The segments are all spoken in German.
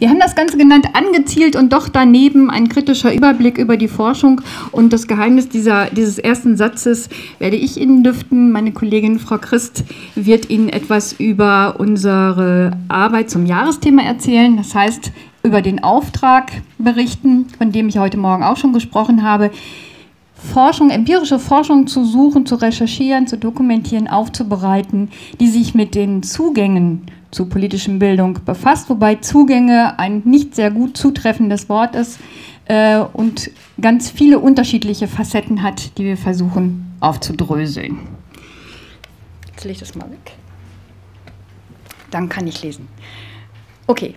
Wir haben das Ganze genannt, angezielt und doch daneben ein kritischer Überblick über die Forschung. Und das Geheimnis dieser, dieses ersten Satzes werde ich Ihnen lüften. Meine Kollegin Frau Christ wird Ihnen etwas über unsere Arbeit zum Jahresthema erzählen. Das heißt, über den Auftrag berichten, von dem ich heute Morgen auch schon gesprochen habe. Forschung, empirische Forschung zu suchen, zu recherchieren, zu dokumentieren, aufzubereiten, die sich mit den Zugängen zu politischen Bildung befasst, wobei Zugänge ein nicht sehr gut zutreffendes Wort ist äh, und ganz viele unterschiedliche Facetten hat, die wir versuchen aufzudröseln. Jetzt lege ich das mal weg. Dann kann ich lesen. Okay,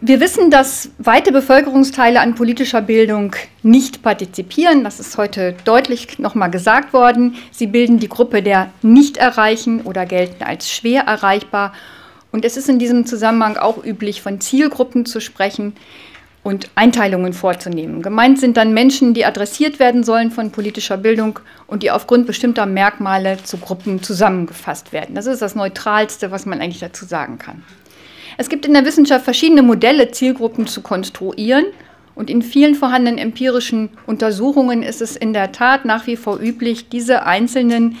wir wissen, dass weite Bevölkerungsteile an politischer Bildung nicht partizipieren. Das ist heute deutlich nochmal gesagt worden. Sie bilden die Gruppe der Nicht-Erreichen oder gelten als schwer erreichbar. Und es ist in diesem Zusammenhang auch üblich, von Zielgruppen zu sprechen und Einteilungen vorzunehmen. Gemeint sind dann Menschen, die adressiert werden sollen von politischer Bildung und die aufgrund bestimmter Merkmale zu Gruppen zusammengefasst werden. Das ist das Neutralste, was man eigentlich dazu sagen kann. Es gibt in der Wissenschaft verschiedene Modelle, Zielgruppen zu konstruieren. Und in vielen vorhandenen empirischen Untersuchungen ist es in der Tat nach wie vor üblich, diese einzelnen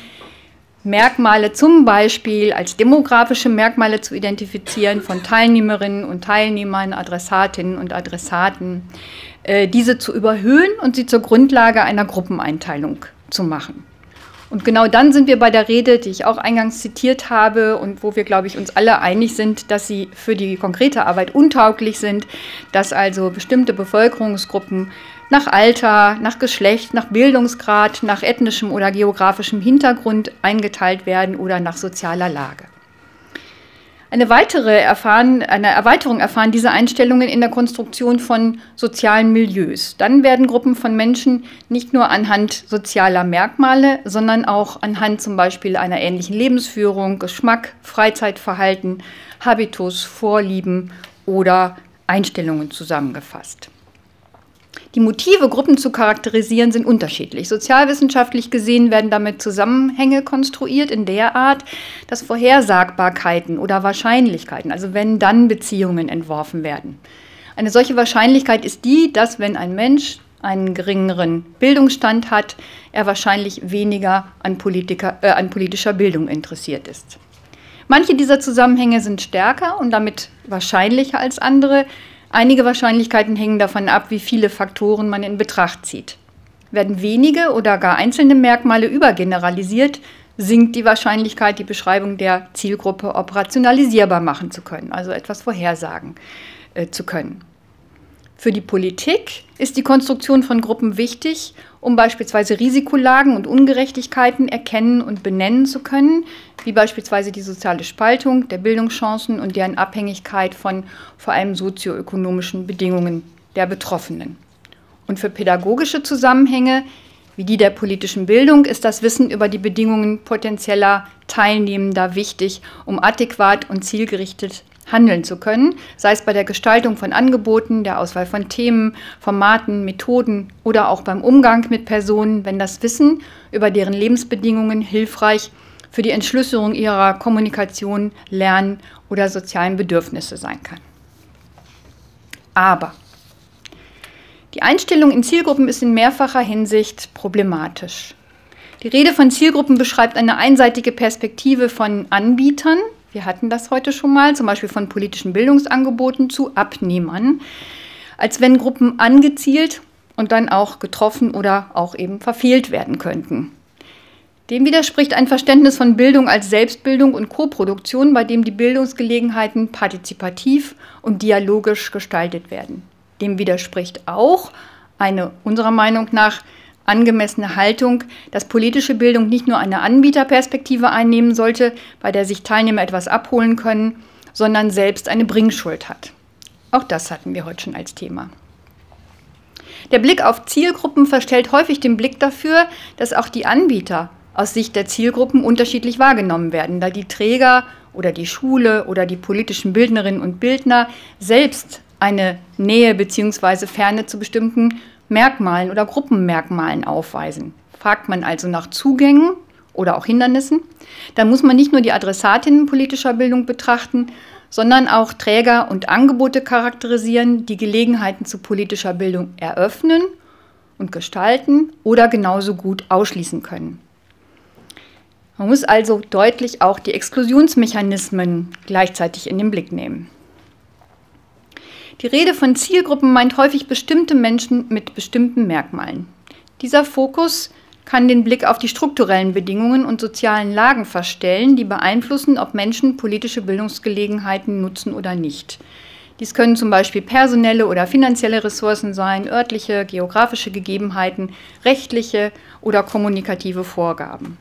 Merkmale zum Beispiel als demografische Merkmale zu identifizieren von Teilnehmerinnen und Teilnehmern, Adressatinnen und Adressaten, äh, diese zu überhöhen und sie zur Grundlage einer Gruppeneinteilung zu machen. Und genau dann sind wir bei der Rede, die ich auch eingangs zitiert habe und wo wir, glaube ich, uns alle einig sind, dass sie für die konkrete Arbeit untauglich sind, dass also bestimmte Bevölkerungsgruppen nach Alter, nach Geschlecht, nach Bildungsgrad, nach ethnischem oder geografischem Hintergrund eingeteilt werden oder nach sozialer Lage. Eine weitere erfahren, eine Erweiterung erfahren diese Einstellungen in der Konstruktion von sozialen Milieus. Dann werden Gruppen von Menschen nicht nur anhand sozialer Merkmale, sondern auch anhand zum Beispiel einer ähnlichen Lebensführung, Geschmack, Freizeitverhalten, Habitus, Vorlieben oder Einstellungen zusammengefasst. Die Motive, Gruppen zu charakterisieren, sind unterschiedlich. Sozialwissenschaftlich gesehen werden damit Zusammenhänge konstruiert in der Art, dass Vorhersagbarkeiten oder Wahrscheinlichkeiten, also wenn dann Beziehungen entworfen werden. Eine solche Wahrscheinlichkeit ist die, dass wenn ein Mensch einen geringeren Bildungsstand hat, er wahrscheinlich weniger an, Politiker, äh, an politischer Bildung interessiert ist. Manche dieser Zusammenhänge sind stärker und damit wahrscheinlicher als andere. Einige Wahrscheinlichkeiten hängen davon ab, wie viele Faktoren man in Betracht zieht. Werden wenige oder gar einzelne Merkmale übergeneralisiert, sinkt die Wahrscheinlichkeit, die Beschreibung der Zielgruppe operationalisierbar machen zu können, also etwas vorhersagen äh, zu können. Für die Politik ist die Konstruktion von Gruppen wichtig, um beispielsweise Risikolagen und Ungerechtigkeiten erkennen und benennen zu können, wie beispielsweise die soziale Spaltung der Bildungschancen und deren Abhängigkeit von vor allem sozioökonomischen Bedingungen der Betroffenen. Und für pädagogische Zusammenhänge wie die der politischen Bildung ist das Wissen über die Bedingungen potenzieller Teilnehmender wichtig, um adäquat und zielgerichtet handeln zu können, sei es bei der Gestaltung von Angeboten, der Auswahl von Themen, Formaten, Methoden oder auch beim Umgang mit Personen, wenn das Wissen über deren Lebensbedingungen hilfreich für die Entschlüsselung ihrer Kommunikation, Lernen oder sozialen Bedürfnisse sein kann. Aber die Einstellung in Zielgruppen ist in mehrfacher Hinsicht problematisch. Die Rede von Zielgruppen beschreibt eine einseitige Perspektive von Anbietern, wir hatten das heute schon mal, zum Beispiel von politischen Bildungsangeboten zu Abnehmern, als wenn Gruppen angezielt und dann auch getroffen oder auch eben verfehlt werden könnten. Dem widerspricht ein Verständnis von Bildung als Selbstbildung und Koproduktion, bei dem die Bildungsgelegenheiten partizipativ und dialogisch gestaltet werden. Dem widerspricht auch eine unserer Meinung nach angemessene Haltung, dass politische Bildung nicht nur eine Anbieterperspektive einnehmen sollte, bei der sich Teilnehmer etwas abholen können, sondern selbst eine Bringschuld hat. Auch das hatten wir heute schon als Thema. Der Blick auf Zielgruppen verstellt häufig den Blick dafür, dass auch die Anbieter aus Sicht der Zielgruppen unterschiedlich wahrgenommen werden, da die Träger oder die Schule oder die politischen Bildnerinnen und Bildner selbst eine Nähe bzw. Ferne zu bestimmten Merkmalen oder Gruppenmerkmalen aufweisen. Fragt man also nach Zugängen oder auch Hindernissen, dann muss man nicht nur die Adressatinnen politischer Bildung betrachten, sondern auch Träger und Angebote charakterisieren, die Gelegenheiten zu politischer Bildung eröffnen und gestalten oder genauso gut ausschließen können. Man muss also deutlich auch die Exklusionsmechanismen gleichzeitig in den Blick nehmen. Die Rede von Zielgruppen meint häufig bestimmte Menschen mit bestimmten Merkmalen. Dieser Fokus kann den Blick auf die strukturellen Bedingungen und sozialen Lagen verstellen, die beeinflussen, ob Menschen politische Bildungsgelegenheiten nutzen oder nicht. Dies können zum Beispiel personelle oder finanzielle Ressourcen sein, örtliche, geografische Gegebenheiten, rechtliche oder kommunikative Vorgaben.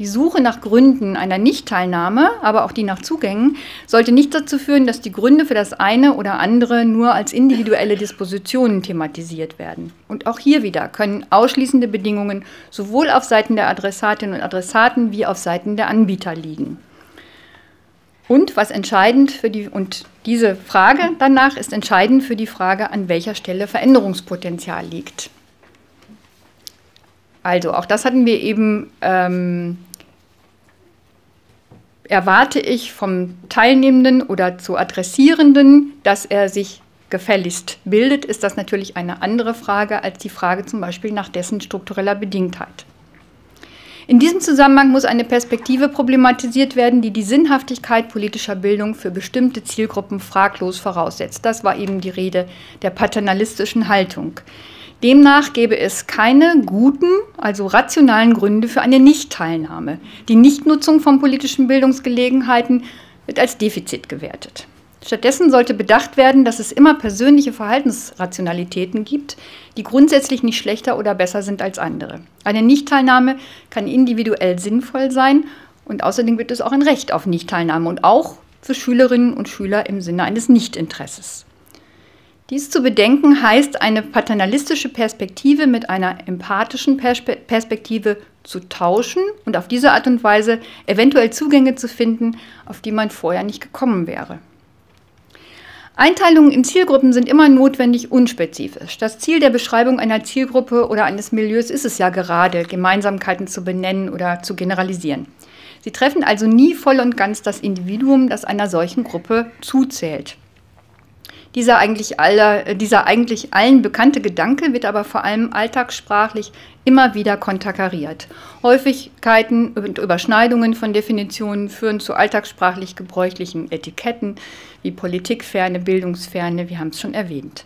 Die Suche nach Gründen einer Nichtteilnahme, aber auch die nach Zugängen, sollte nicht dazu führen, dass die Gründe für das eine oder andere nur als individuelle Dispositionen thematisiert werden. Und auch hier wieder können ausschließende Bedingungen sowohl auf Seiten der Adressatinnen und Adressaten wie auf Seiten der Anbieter liegen. Und was entscheidend für die, und diese Frage danach ist entscheidend für die Frage, an welcher Stelle Veränderungspotenzial liegt. Also auch das hatten wir eben ähm, erwarte ich vom Teilnehmenden oder zu Adressierenden, dass er sich gefälligst bildet, ist das natürlich eine andere Frage als die Frage zum Beispiel nach dessen struktureller Bedingtheit. In diesem Zusammenhang muss eine Perspektive problematisiert werden, die die Sinnhaftigkeit politischer Bildung für bestimmte Zielgruppen fraglos voraussetzt. Das war eben die Rede der paternalistischen Haltung. Demnach gäbe es keine guten, also rationalen Gründe für eine Nichtteilnahme. Die Nichtnutzung von politischen Bildungsgelegenheiten wird als Defizit gewertet. Stattdessen sollte bedacht werden, dass es immer persönliche Verhaltensrationalitäten gibt, die grundsätzlich nicht schlechter oder besser sind als andere. Eine Nichtteilnahme kann individuell sinnvoll sein und außerdem wird es auch ein Recht auf Nichtteilnahme und auch für Schülerinnen und Schüler im Sinne eines Nichtinteresses. Dies zu bedenken heißt, eine paternalistische Perspektive mit einer empathischen Perspe Perspektive zu tauschen und auf diese Art und Weise eventuell Zugänge zu finden, auf die man vorher nicht gekommen wäre. Einteilungen in Zielgruppen sind immer notwendig unspezifisch. Das Ziel der Beschreibung einer Zielgruppe oder eines Milieus ist es ja gerade, Gemeinsamkeiten zu benennen oder zu generalisieren. Sie treffen also nie voll und ganz das Individuum, das einer solchen Gruppe zuzählt. Dieser eigentlich, aller, dieser eigentlich allen bekannte Gedanke wird aber vor allem alltagssprachlich immer wieder konterkariert. Häufigkeiten und Überschneidungen von Definitionen führen zu alltagssprachlich gebräuchlichen Etiketten wie Politikferne, Bildungsferne, wir haben es schon erwähnt.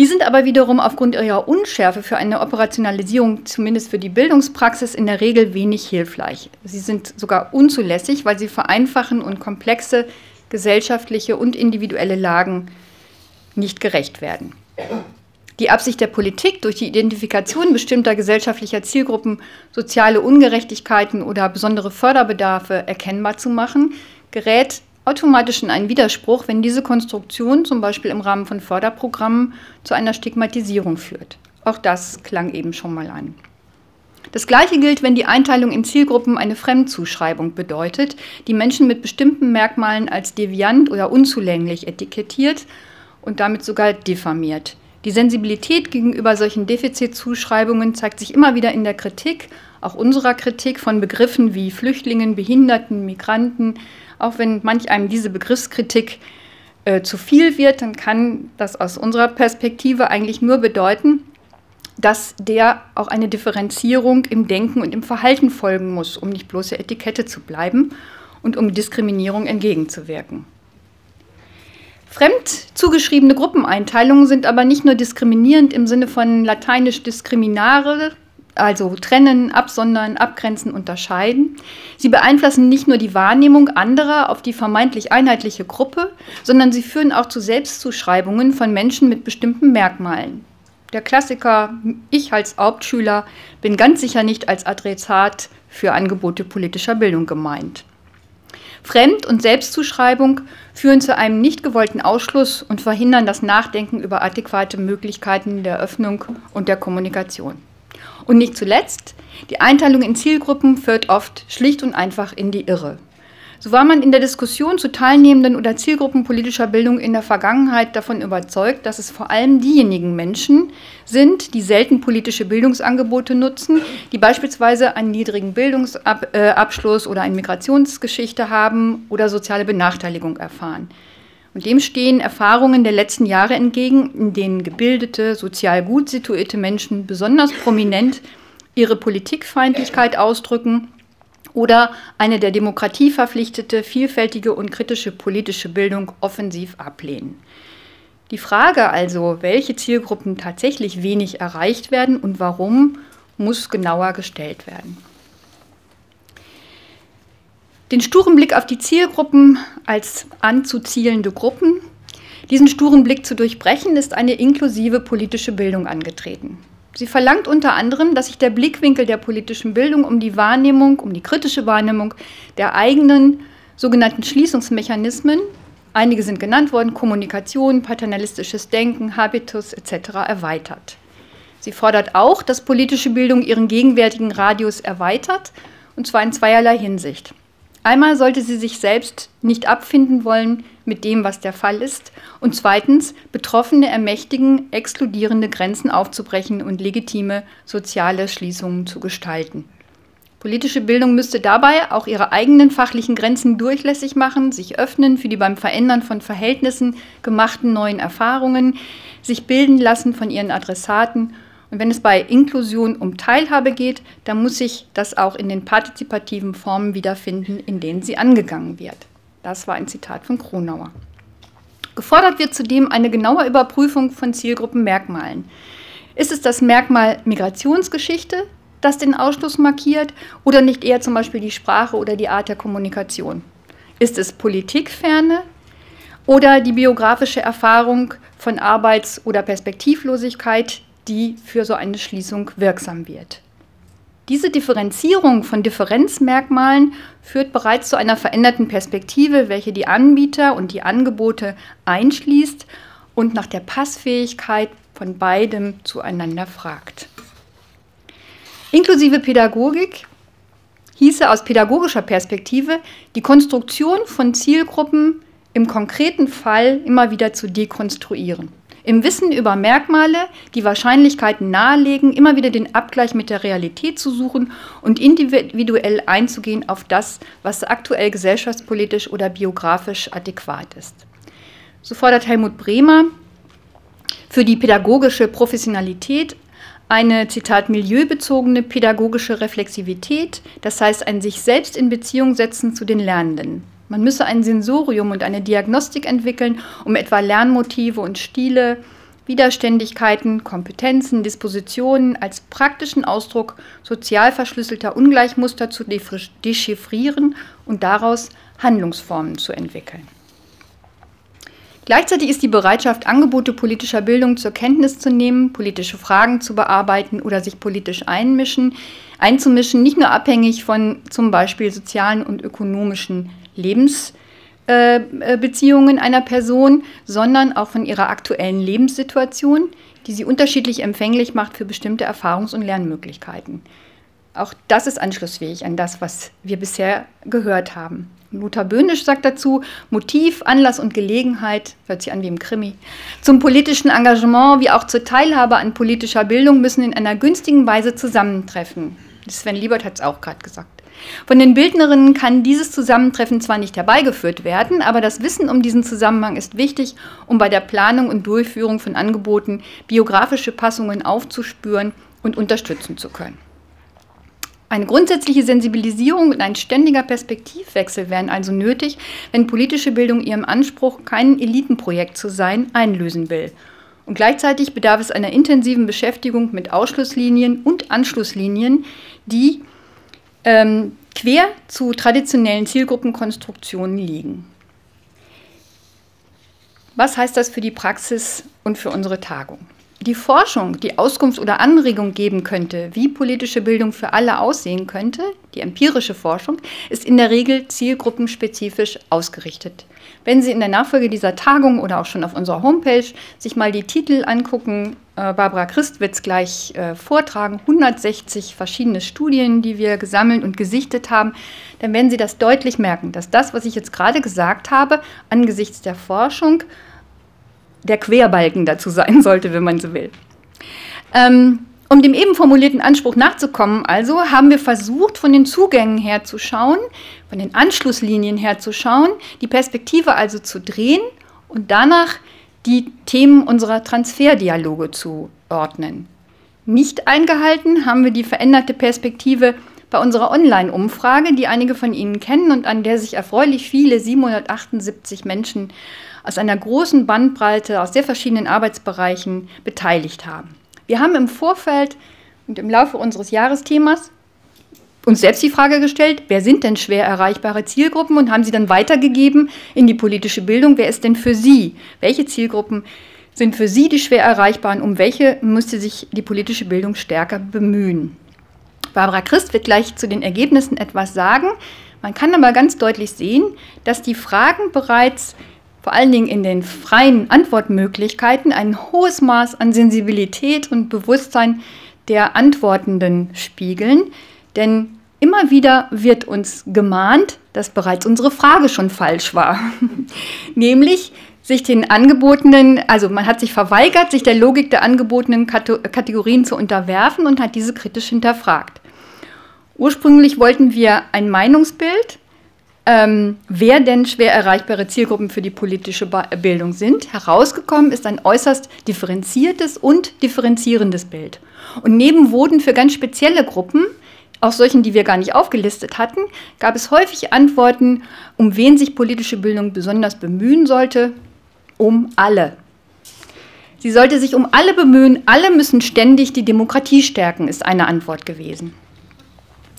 Die sind aber wiederum aufgrund ihrer Unschärfe für eine Operationalisierung, zumindest für die Bildungspraxis, in der Regel wenig hilfreich. Sie sind sogar unzulässig, weil sie vereinfachen und komplexe gesellschaftliche und individuelle Lagen nicht gerecht werden. Die Absicht der Politik, durch die Identifikation bestimmter gesellschaftlicher Zielgruppen soziale Ungerechtigkeiten oder besondere Förderbedarfe erkennbar zu machen, gerät automatisch in einen Widerspruch, wenn diese Konstruktion zum Beispiel im Rahmen von Förderprogrammen zu einer Stigmatisierung führt. Auch das klang eben schon mal an. Das Gleiche gilt, wenn die Einteilung in Zielgruppen eine Fremdzuschreibung bedeutet, die Menschen mit bestimmten Merkmalen als deviant oder unzulänglich etikettiert und damit sogar diffamiert. Die Sensibilität gegenüber solchen Defizitzuschreibungen zeigt sich immer wieder in der Kritik, auch unserer Kritik von Begriffen wie Flüchtlingen, Behinderten, Migranten. Auch wenn manch einem diese Begriffskritik äh, zu viel wird, dann kann das aus unserer Perspektive eigentlich nur bedeuten, dass der auch eine Differenzierung im Denken und im Verhalten folgen muss, um nicht bloße Etikette zu bleiben und um Diskriminierung entgegenzuwirken. Fremd zugeschriebene Gruppeneinteilungen sind aber nicht nur diskriminierend im Sinne von lateinisch discriminare, also trennen, absondern, abgrenzen, unterscheiden. Sie beeinflussen nicht nur die Wahrnehmung anderer auf die vermeintlich einheitliche Gruppe, sondern sie führen auch zu Selbstzuschreibungen von Menschen mit bestimmten Merkmalen, der Klassiker, ich als Hauptschüler bin ganz sicher nicht als Adressat für Angebote politischer Bildung gemeint. Fremd- und Selbstzuschreibung führen zu einem nicht gewollten Ausschluss und verhindern das Nachdenken über adäquate Möglichkeiten der Öffnung und der Kommunikation. Und nicht zuletzt, die Einteilung in Zielgruppen führt oft schlicht und einfach in die Irre. So war man in der Diskussion zu Teilnehmenden oder Zielgruppen politischer Bildung in der Vergangenheit davon überzeugt, dass es vor allem diejenigen Menschen sind, die selten politische Bildungsangebote nutzen, die beispielsweise einen niedrigen Bildungsabschluss oder eine Migrationsgeschichte haben oder soziale Benachteiligung erfahren. Und dem stehen Erfahrungen der letzten Jahre entgegen, in denen gebildete, sozial gut situierte Menschen besonders prominent ihre Politikfeindlichkeit ausdrücken oder eine der Demokratie verpflichtete, vielfältige und kritische politische Bildung offensiv ablehnen. Die Frage also, welche Zielgruppen tatsächlich wenig erreicht werden und warum, muss genauer gestellt werden. Den sturen Blick auf die Zielgruppen als anzuzielende Gruppen, diesen sturen Blick zu durchbrechen, ist eine inklusive politische Bildung angetreten. Sie verlangt unter anderem, dass sich der Blickwinkel der politischen Bildung um die Wahrnehmung, um die kritische Wahrnehmung der eigenen sogenannten Schließungsmechanismen, einige sind genannt worden, Kommunikation, paternalistisches Denken, Habitus etc. erweitert. Sie fordert auch, dass politische Bildung ihren gegenwärtigen Radius erweitert, und zwar in zweierlei Hinsicht. Einmal sollte sie sich selbst nicht abfinden wollen mit dem, was der Fall ist. Und zweitens, Betroffene ermächtigen, exkludierende Grenzen aufzubrechen und legitime soziale Schließungen zu gestalten. Politische Bildung müsste dabei auch ihre eigenen fachlichen Grenzen durchlässig machen, sich öffnen für die beim Verändern von Verhältnissen gemachten neuen Erfahrungen, sich bilden lassen von ihren Adressaten und wenn es bei Inklusion um Teilhabe geht, dann muss sich das auch in den partizipativen Formen wiederfinden, in denen sie angegangen wird. Das war ein Zitat von Kronauer. Gefordert wird zudem eine genaue Überprüfung von Zielgruppenmerkmalen. Ist es das Merkmal Migrationsgeschichte, das den Ausschluss markiert, oder nicht eher zum Beispiel die Sprache oder die Art der Kommunikation? Ist es Politikferne oder die biografische Erfahrung von Arbeits- oder Perspektivlosigkeit, die für so eine Schließung wirksam wird. Diese Differenzierung von Differenzmerkmalen führt bereits zu einer veränderten Perspektive, welche die Anbieter und die Angebote einschließt und nach der Passfähigkeit von beidem zueinander fragt. Inklusive Pädagogik hieße aus pädagogischer Perspektive die Konstruktion von Zielgruppen im konkreten Fall immer wieder zu dekonstruieren. Im Wissen über Merkmale, die Wahrscheinlichkeiten nahelegen, immer wieder den Abgleich mit der Realität zu suchen und individuell einzugehen auf das, was aktuell gesellschaftspolitisch oder biografisch adäquat ist. So fordert Helmut Bremer für die pädagogische Professionalität eine, Zitat, milieubezogene pädagogische Reflexivität, das heißt ein sich selbst in Beziehung setzen zu den Lernenden. Man müsse ein Sensorium und eine Diagnostik entwickeln, um etwa Lernmotive und Stile, Widerständigkeiten, Kompetenzen, Dispositionen als praktischen Ausdruck sozial verschlüsselter Ungleichmuster zu dechiffrieren und daraus Handlungsformen zu entwickeln. Gleichzeitig ist die Bereitschaft, Angebote politischer Bildung zur Kenntnis zu nehmen, politische Fragen zu bearbeiten oder sich politisch einmischen, einzumischen, nicht nur abhängig von zum Beispiel sozialen und ökonomischen Lebensbeziehungen einer Person, sondern auch von ihrer aktuellen Lebenssituation, die sie unterschiedlich empfänglich macht für bestimmte Erfahrungs- und Lernmöglichkeiten. Auch das ist anschlussfähig an das, was wir bisher gehört haben. Lothar Böhnisch sagt dazu, Motiv, Anlass und Gelegenheit, hört sich an wie im Krimi, zum politischen Engagement wie auch zur Teilhabe an politischer Bildung müssen in einer günstigen Weise zusammentreffen. Sven Liebert hat es auch gerade gesagt. Von den Bildnerinnen kann dieses Zusammentreffen zwar nicht herbeigeführt werden, aber das Wissen um diesen Zusammenhang ist wichtig, um bei der Planung und Durchführung von Angeboten biografische Passungen aufzuspüren und unterstützen zu können. Eine grundsätzliche Sensibilisierung und ein ständiger Perspektivwechsel wären also nötig, wenn politische Bildung ihrem Anspruch, kein Elitenprojekt zu sein, einlösen will. Und gleichzeitig bedarf es einer intensiven Beschäftigung mit Ausschlusslinien und Anschlusslinien, die ähm, quer zu traditionellen Zielgruppenkonstruktionen liegen. Was heißt das für die Praxis und für unsere Tagung? Die Forschung, die Auskunft oder Anregung geben könnte, wie politische Bildung für alle aussehen könnte, die empirische Forschung, ist in der Regel zielgruppenspezifisch ausgerichtet. Wenn Sie in der Nachfolge dieser Tagung oder auch schon auf unserer Homepage sich mal die Titel angucken, Barbara Christ wird es gleich äh, vortragen. 160 verschiedene Studien, die wir gesammelt und gesichtet haben. Dann werden Sie das deutlich merken, dass das, was ich jetzt gerade gesagt habe, angesichts der Forschung der Querbalken dazu sein sollte, wenn man so will. Ähm, um dem eben formulierten Anspruch nachzukommen, also haben wir versucht, von den Zugängen her zu schauen, von den Anschlusslinien her zu schauen, die Perspektive also zu drehen und danach die Themen unserer Transferdialoge zu ordnen. Nicht eingehalten haben wir die veränderte Perspektive bei unserer Online-Umfrage, die einige von Ihnen kennen und an der sich erfreulich viele 778 Menschen aus einer großen Bandbreite, aus sehr verschiedenen Arbeitsbereichen beteiligt haben. Wir haben im Vorfeld und im Laufe unseres Jahresthemas uns selbst die Frage gestellt, wer sind denn schwer erreichbare Zielgruppen und haben sie dann weitergegeben in die politische Bildung, wer ist denn für Sie? Welche Zielgruppen sind für Sie die schwer erreichbaren, um welche müsste sich die politische Bildung stärker bemühen? Barbara Christ wird gleich zu den Ergebnissen etwas sagen. Man kann aber ganz deutlich sehen, dass die Fragen bereits vor allen Dingen in den freien Antwortmöglichkeiten ein hohes Maß an Sensibilität und Bewusstsein der Antwortenden spiegeln. Denn immer wieder wird uns gemahnt, dass bereits unsere Frage schon falsch war. Nämlich sich den angebotenen, also man hat sich verweigert, sich der Logik der angebotenen Kategorien zu unterwerfen und hat diese kritisch hinterfragt. Ursprünglich wollten wir ein Meinungsbild ähm, wer denn schwer erreichbare Zielgruppen für die politische Bildung sind. Herausgekommen ist ein äußerst differenziertes und differenzierendes Bild. Und neben wurden für ganz spezielle Gruppen, auch solchen, die wir gar nicht aufgelistet hatten, gab es häufig Antworten, um wen sich politische Bildung besonders bemühen sollte. Um alle. Sie sollte sich um alle bemühen, alle müssen ständig die Demokratie stärken, ist eine Antwort gewesen.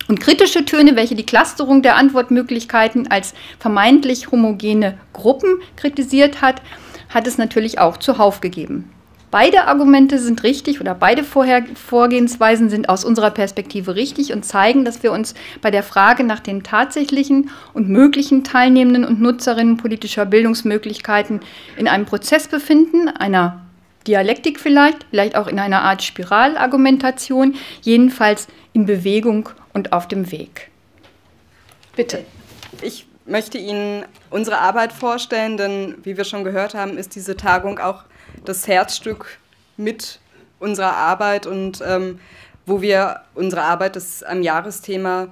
Und kritische Töne, welche die Clusterung der Antwortmöglichkeiten als vermeintlich homogene Gruppen kritisiert hat, hat es natürlich auch zuhauf gegeben. Beide Argumente sind richtig oder beide Vorgehensweisen sind aus unserer Perspektive richtig und zeigen, dass wir uns bei der Frage nach den tatsächlichen und möglichen Teilnehmenden und Nutzerinnen politischer Bildungsmöglichkeiten in einem Prozess befinden, einer Dialektik vielleicht, vielleicht auch in einer Art Spiralargumentation, jedenfalls in Bewegung und auf dem Weg. Bitte. Ich möchte Ihnen unsere Arbeit vorstellen, denn wie wir schon gehört haben, ist diese Tagung auch das Herzstück mit unserer Arbeit und ähm, wo wir unsere Arbeit das am Jahresthema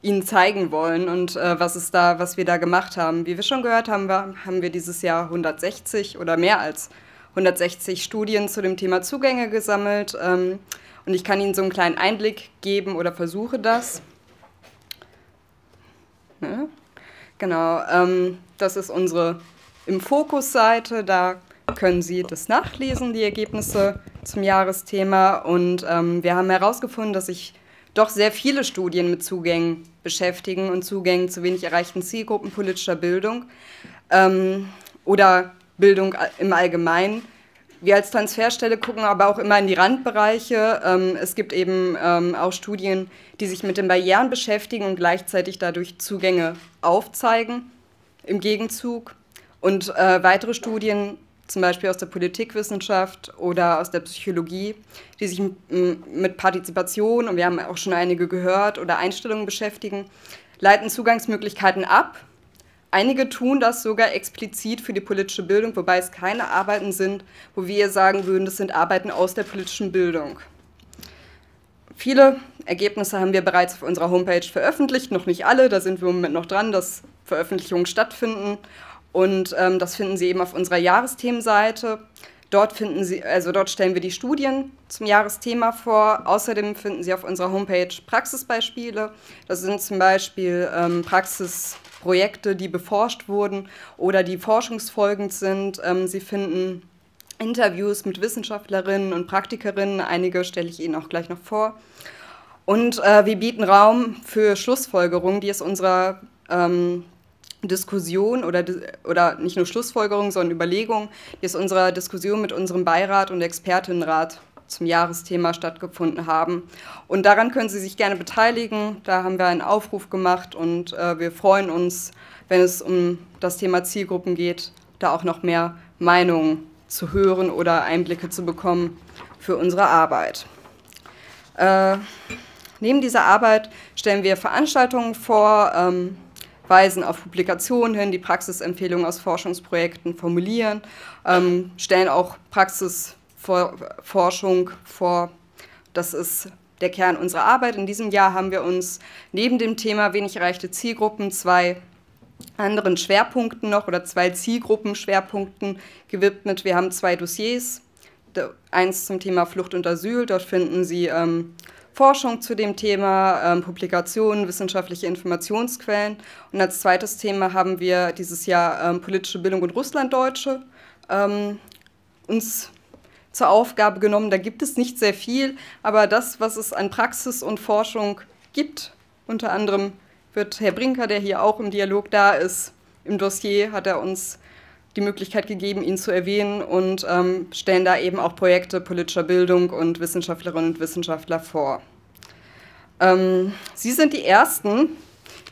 Ihnen zeigen wollen und äh, was ist da, was wir da gemacht haben. Wie wir schon gehört haben, wir, haben wir dieses Jahr 160 oder mehr als 160 Studien zu dem Thema Zugänge gesammelt. Ähm, und ich kann Ihnen so einen kleinen Einblick geben oder versuche das. Ne? Genau, ähm, das ist unsere im Fokus-Seite. Da können Sie das nachlesen, die Ergebnisse zum Jahresthema. Und ähm, wir haben herausgefunden, dass sich doch sehr viele Studien mit Zugängen beschäftigen und Zugängen zu wenig erreichten Zielgruppen politischer Bildung ähm, oder Bildung im Allgemeinen wir als Transferstelle gucken aber auch immer in die Randbereiche. Ähm, es gibt eben ähm, auch Studien, die sich mit den Barrieren beschäftigen und gleichzeitig dadurch Zugänge aufzeigen im Gegenzug. Und äh, weitere Studien, zum Beispiel aus der Politikwissenschaft oder aus der Psychologie, die sich mit Partizipation, und wir haben auch schon einige gehört, oder Einstellungen beschäftigen, leiten Zugangsmöglichkeiten ab Einige tun das sogar explizit für die politische Bildung, wobei es keine Arbeiten sind, wo wir sagen würden, das sind Arbeiten aus der politischen Bildung. Viele Ergebnisse haben wir bereits auf unserer Homepage veröffentlicht, noch nicht alle, da sind wir im Moment noch dran, dass Veröffentlichungen stattfinden. Und ähm, das finden Sie eben auf unserer Jahresthemenseite. Dort, finden Sie, also dort stellen wir die Studien zum Jahresthema vor. Außerdem finden Sie auf unserer Homepage Praxisbeispiele. Das sind zum Beispiel ähm, Praxis Projekte, die beforscht wurden oder die forschungsfolgend sind. Ähm, Sie finden Interviews mit Wissenschaftlerinnen und Praktikerinnen, einige stelle ich Ihnen auch gleich noch vor. Und äh, wir bieten Raum für Schlussfolgerungen, die aus unserer ähm, Diskussion oder, oder nicht nur Schlussfolgerungen, sondern Überlegungen, die aus unserer Diskussion mit unserem Beirat und Expertinnenrat zum Jahresthema stattgefunden haben. Und daran können Sie sich gerne beteiligen. Da haben wir einen Aufruf gemacht und äh, wir freuen uns, wenn es um das Thema Zielgruppen geht, da auch noch mehr Meinungen zu hören oder Einblicke zu bekommen für unsere Arbeit. Äh, neben dieser Arbeit stellen wir Veranstaltungen vor, ähm, weisen auf Publikationen hin, die Praxisempfehlungen aus Forschungsprojekten formulieren, ähm, stellen auch Praxisforschung vor. Das ist der Kern unserer Arbeit. In diesem Jahr haben wir uns neben dem Thema wenig erreichte Zielgruppen zwei anderen Schwerpunkten noch oder zwei Zielgruppen-Schwerpunkten gewidmet. Wir haben zwei Dossiers. Eins zum Thema Flucht und Asyl. Dort finden Sie ähm, Forschung zu dem Thema, ähm, Publikationen, wissenschaftliche Informationsquellen. Und als zweites Thema haben wir dieses Jahr ähm, politische Bildung und Russlanddeutsche ähm, uns zur Aufgabe genommen. Da gibt es nicht sehr viel, aber das, was es an Praxis und Forschung gibt, unter anderem wird Herr Brinker, der hier auch im Dialog da ist, im Dossier hat er uns die Möglichkeit gegeben, ihn zu erwähnen und ähm, stellen da eben auch Projekte politischer Bildung und Wissenschaftlerinnen und Wissenschaftler vor. Ähm, Sie sind die Ersten,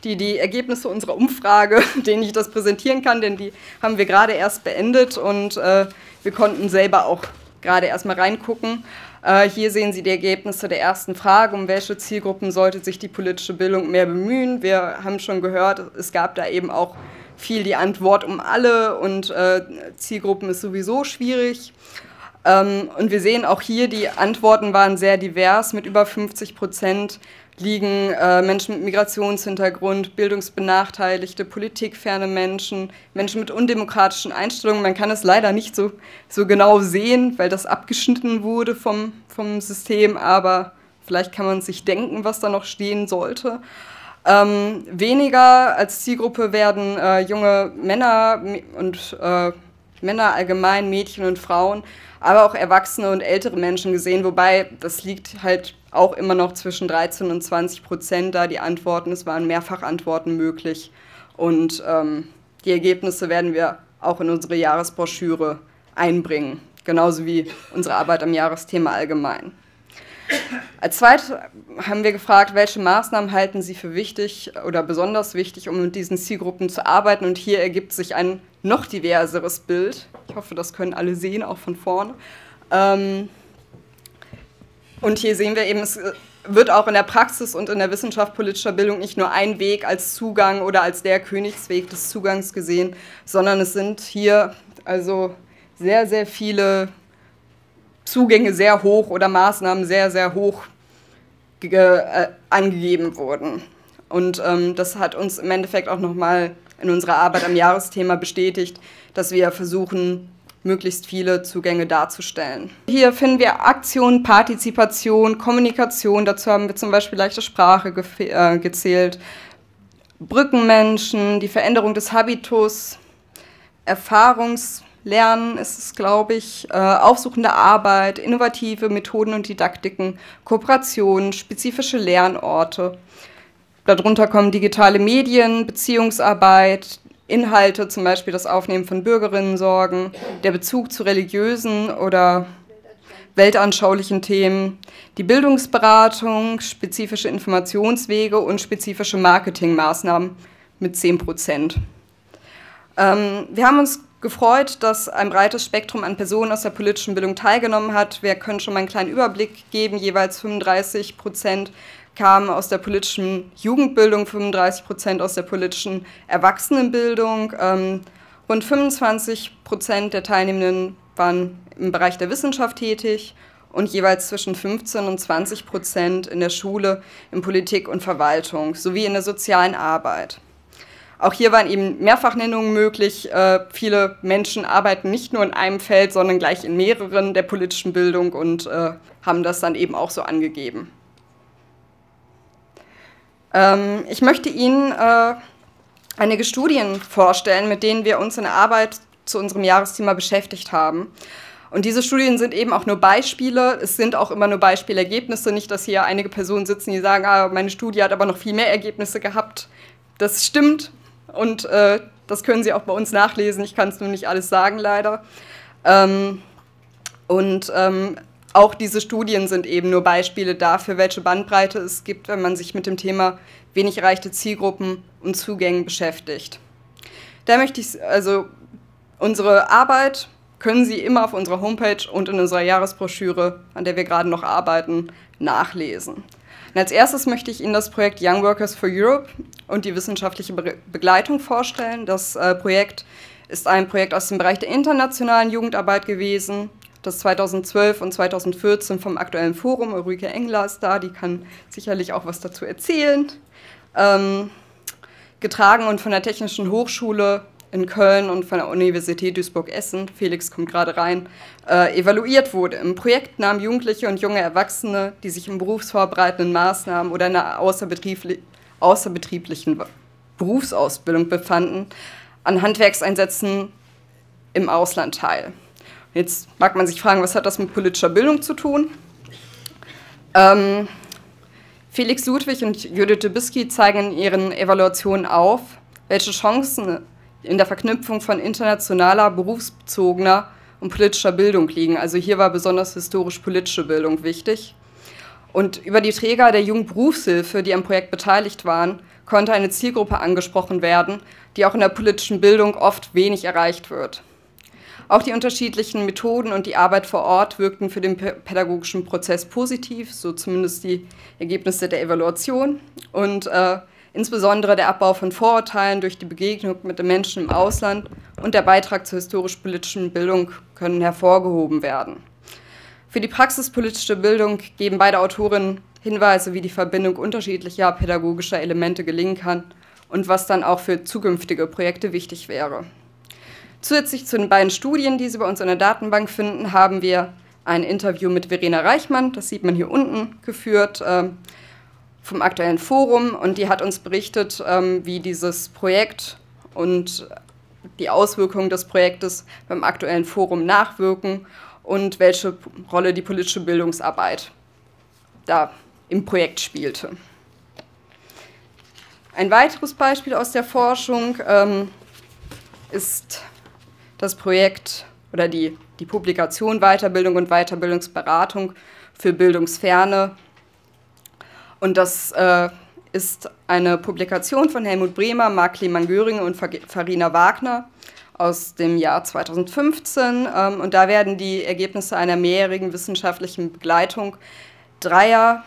die die Ergebnisse unserer Umfrage, denen ich das präsentieren kann, denn die haben wir gerade erst beendet und äh, wir konnten selber auch gerade erst mal reingucken. Äh, hier sehen Sie die Ergebnisse der ersten Frage, um welche Zielgruppen sollte sich die politische Bildung mehr bemühen. Wir haben schon gehört, es gab da eben auch viel die Antwort um alle und äh, Zielgruppen ist sowieso schwierig. Ähm, und wir sehen auch hier, die Antworten waren sehr divers mit über 50 Prozent liegen äh, Menschen mit Migrationshintergrund, bildungsbenachteiligte, politikferne Menschen, Menschen mit undemokratischen Einstellungen. Man kann es leider nicht so, so genau sehen, weil das abgeschnitten wurde vom, vom System, aber vielleicht kann man sich denken, was da noch stehen sollte. Ähm, weniger als Zielgruppe werden äh, junge Männer und äh, Männer allgemein, Mädchen und Frauen, aber auch Erwachsene und ältere Menschen gesehen, wobei das liegt halt auch immer noch zwischen 13 und 20 Prozent da die Antworten. Es waren Mehrfachantworten möglich und ähm, die Ergebnisse werden wir auch in unsere Jahresbroschüre einbringen, genauso wie unsere Arbeit am Jahresthema allgemein. Als zweites haben wir gefragt, welche Maßnahmen halten Sie für wichtig oder besonders wichtig, um mit diesen Zielgruppen zu arbeiten. Und hier ergibt sich ein noch diverseres Bild. Ich hoffe, das können alle sehen, auch von vorne. Ähm, und hier sehen wir eben, es wird auch in der Praxis und in der Wissenschaft politischer Bildung nicht nur ein Weg als Zugang oder als der Königsweg des Zugangs gesehen, sondern es sind hier also sehr, sehr viele Zugänge sehr hoch oder Maßnahmen sehr, sehr hoch äh, angegeben wurden. Und ähm, das hat uns im Endeffekt auch nochmal in unserer Arbeit am Jahresthema bestätigt, dass wir versuchen, möglichst viele Zugänge darzustellen. Hier finden wir Aktion, Partizipation, Kommunikation, dazu haben wir zum Beispiel leichte Sprache äh, gezählt, Brückenmenschen, die Veränderung des Habitus, Erfahrungslernen ist es, glaube ich, äh, aufsuchende Arbeit, innovative Methoden und Didaktiken, Kooperation, spezifische Lernorte. Darunter kommen digitale Medien, Beziehungsarbeit, Inhalte, zum Beispiel das Aufnehmen von Bürgerinnensorgen, der Bezug zu religiösen oder weltanschaulichen Themen, die Bildungsberatung, spezifische Informationswege und spezifische Marketingmaßnahmen mit 10 Prozent. Ähm, wir haben uns gefreut, dass ein breites Spektrum an Personen aus der politischen Bildung teilgenommen hat. Wir können schon mal einen kleinen Überblick geben. Jeweils 35 Prozent kamen aus der politischen Jugendbildung, 35 Prozent aus der politischen Erwachsenenbildung. Ähm, rund 25 Prozent der Teilnehmenden waren im Bereich der Wissenschaft tätig und jeweils zwischen 15 und 20 Prozent in der Schule, in Politik und Verwaltung sowie in der sozialen Arbeit. Auch hier waren eben Mehrfachnennungen möglich. Äh, viele Menschen arbeiten nicht nur in einem Feld, sondern gleich in mehreren der politischen Bildung und äh, haben das dann eben auch so angegeben. Ähm, ich möchte Ihnen äh, einige Studien vorstellen, mit denen wir uns in der Arbeit zu unserem Jahresthema beschäftigt haben. Und diese Studien sind eben auch nur Beispiele. Es sind auch immer nur Beispielergebnisse. Nicht, dass hier einige Personen sitzen, die sagen, ah, meine Studie hat aber noch viel mehr Ergebnisse gehabt. Das stimmt und äh, das können Sie auch bei uns nachlesen. Ich kann es nur nicht alles sagen, leider. Ähm, und ähm, auch diese Studien sind eben nur Beispiele dafür, welche Bandbreite es gibt, wenn man sich mit dem Thema wenig erreichte Zielgruppen und Zugängen beschäftigt. Da möchte ich also unsere Arbeit können Sie immer auf unserer Homepage und in unserer Jahresbroschüre, an der wir gerade noch arbeiten, nachlesen. Und als erstes möchte ich Ihnen das Projekt Young Workers for Europe und die wissenschaftliche Be Begleitung vorstellen. Das äh, Projekt ist ein Projekt aus dem Bereich der internationalen Jugendarbeit gewesen, das 2012 und 2014 vom aktuellen Forum, Ulrike Engler ist da, die kann sicherlich auch was dazu erzählen, ähm, getragen und von der Technischen Hochschule in Köln und von der Universität Duisburg-Essen, Felix kommt gerade rein, äh, evaluiert wurde. Im Projekt nahmen Jugendliche und junge Erwachsene, die sich in berufsvorbereitenden Maßnahmen oder in einer außerbetriebli außerbetrieblichen Berufsausbildung befanden, an Handwerkseinsätzen im Ausland teil. Jetzt mag man sich fragen, was hat das mit politischer Bildung zu tun? Ähm, Felix Ludwig und Judith Dubisky zeigen in ihren Evaluationen auf, welche Chancen in der Verknüpfung von internationaler, berufsbezogener und politischer Bildung liegen. Also hier war besonders historisch-politische Bildung wichtig. Und über die Träger der Jugendberufshilfe, die am Projekt beteiligt waren, konnte eine Zielgruppe angesprochen werden, die auch in der politischen Bildung oft wenig erreicht wird. Auch die unterschiedlichen Methoden und die Arbeit vor Ort wirkten für den pädagogischen Prozess positiv, so zumindest die Ergebnisse der Evaluation. Und äh, insbesondere der Abbau von Vorurteilen durch die Begegnung mit den Menschen im Ausland und der Beitrag zur historisch-politischen Bildung können hervorgehoben werden. Für die praxispolitische Bildung geben beide Autorinnen Hinweise, wie die Verbindung unterschiedlicher pädagogischer Elemente gelingen kann und was dann auch für zukünftige Projekte wichtig wäre. Zusätzlich zu den beiden Studien, die Sie bei uns in der Datenbank finden, haben wir ein Interview mit Verena Reichmann, das sieht man hier unten, geführt. Vom aktuellen Forum und die hat uns berichtet, ähm, wie dieses Projekt und die Auswirkungen des Projektes beim aktuellen Forum nachwirken und welche Rolle die politische Bildungsarbeit da im Projekt spielte. Ein weiteres Beispiel aus der Forschung ähm, ist das Projekt oder die, die Publikation Weiterbildung und Weiterbildungsberatung für Bildungsferne und das äh, ist eine Publikation von Helmut Bremer, Marc Lehmann-Göring und Farina Wagner aus dem Jahr 2015. Ähm, und da werden die Ergebnisse einer mehrjährigen wissenschaftlichen Begleitung dreier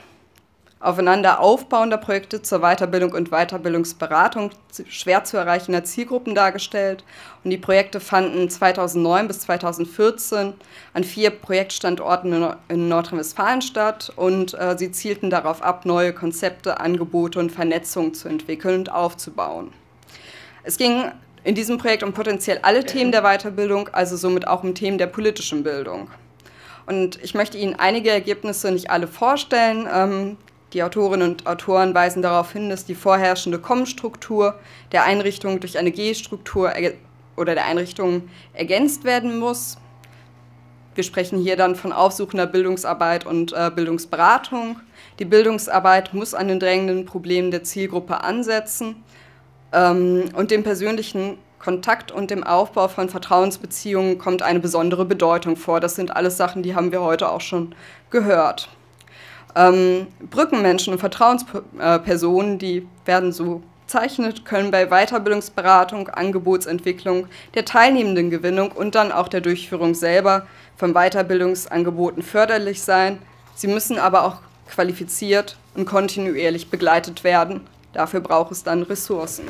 aufeinander aufbauender Projekte zur Weiterbildung und Weiterbildungsberatung schwer zu erreichender Zielgruppen dargestellt. Und die Projekte fanden 2009 bis 2014 an vier Projektstandorten in Nordrhein-Westfalen statt und äh, sie zielten darauf ab, neue Konzepte, Angebote und Vernetzung zu entwickeln und aufzubauen. Es ging in diesem Projekt um potenziell alle Themen der Weiterbildung, also somit auch um Themen der politischen Bildung. Und ich möchte Ihnen einige Ergebnisse, nicht alle vorstellen. Ähm, die Autorinnen und Autoren weisen darauf hin, dass die vorherrschende Kommstruktur der Einrichtung durch eine G-Struktur oder der Einrichtung ergänzt werden muss. Wir sprechen hier dann von aufsuchender Bildungsarbeit und äh, Bildungsberatung. Die Bildungsarbeit muss an den drängenden Problemen der Zielgruppe ansetzen ähm, und dem persönlichen Kontakt und dem Aufbau von Vertrauensbeziehungen kommt eine besondere Bedeutung vor. Das sind alles Sachen, die haben wir heute auch schon gehört. Ähm, Brückenmenschen und Vertrauenspersonen, die werden so bezeichnet, können bei Weiterbildungsberatung, Angebotsentwicklung, der teilnehmenden Gewinnung und dann auch der Durchführung selber von Weiterbildungsangeboten förderlich sein. Sie müssen aber auch qualifiziert und kontinuierlich begleitet werden. Dafür braucht es dann Ressourcen.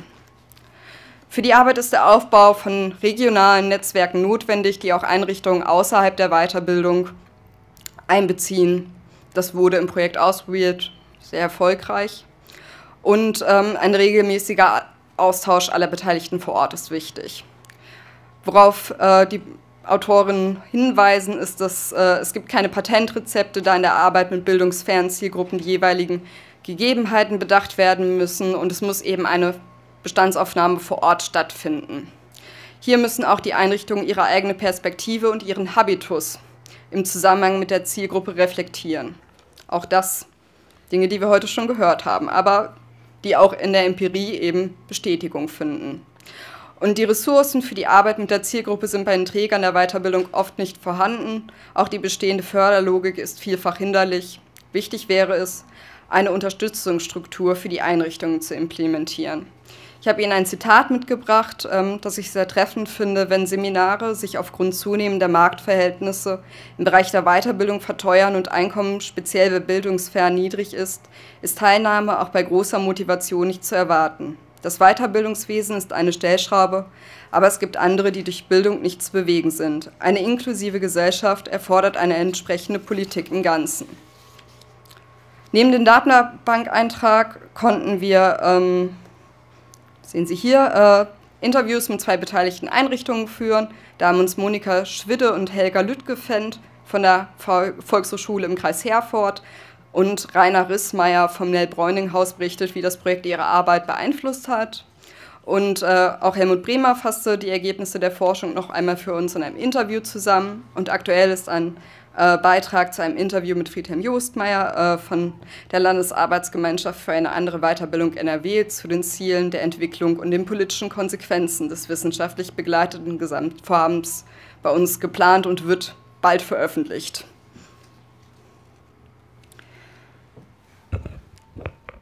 Für die Arbeit ist der Aufbau von regionalen Netzwerken notwendig, die auch Einrichtungen außerhalb der Weiterbildung einbeziehen das wurde im Projekt ausprobiert, sehr erfolgreich. Und ähm, ein regelmäßiger Austausch aller Beteiligten vor Ort ist wichtig. Worauf äh, die Autorinnen hinweisen, ist, dass äh, es gibt keine Patentrezepte, da in der Arbeit mit bildungsfernen Zielgruppen die jeweiligen Gegebenheiten bedacht werden müssen und es muss eben eine Bestandsaufnahme vor Ort stattfinden. Hier müssen auch die Einrichtungen ihre eigene Perspektive und ihren Habitus im Zusammenhang mit der Zielgruppe reflektieren. Auch das Dinge, die wir heute schon gehört haben, aber die auch in der Empirie eben Bestätigung finden. Und die Ressourcen für die Arbeit mit der Zielgruppe sind bei den Trägern der Weiterbildung oft nicht vorhanden. Auch die bestehende Förderlogik ist vielfach hinderlich. Wichtig wäre es, eine Unterstützungsstruktur für die Einrichtungen zu implementieren. Ich habe Ihnen ein Zitat mitgebracht, ähm, das ich sehr treffend finde. Wenn Seminare sich aufgrund zunehmender Marktverhältnisse im Bereich der Weiterbildung verteuern und Einkommen speziell bei Bildungsfern niedrig ist, ist Teilnahme auch bei großer Motivation nicht zu erwarten. Das Weiterbildungswesen ist eine Stellschraube, aber es gibt andere, die durch Bildung nicht zu bewegen sind. Eine inklusive Gesellschaft erfordert eine entsprechende Politik im Ganzen. Neben dem Datenbankeintrag konnten wir ähm, sehen Sie hier, äh, Interviews mit zwei beteiligten Einrichtungen führen. Da haben uns Monika Schwidde und Helga Lüttgefendt von der Volkshochschule im Kreis Herford und Rainer Rissmeier vom Nell-Bräuning-Haus berichtet, wie das Projekt ihre Arbeit beeinflusst hat. Und äh, auch Helmut Bremer fasste die Ergebnisse der Forschung noch einmal für uns in einem Interview zusammen. Und aktuell ist ein äh, Beitrag zu einem Interview mit Friedhelm Jostmeier äh, von der Landesarbeitsgemeinschaft für eine andere Weiterbildung NRW zu den Zielen der Entwicklung und den politischen Konsequenzen des wissenschaftlich begleiteten Gesamtvorhabens bei uns geplant und wird bald veröffentlicht.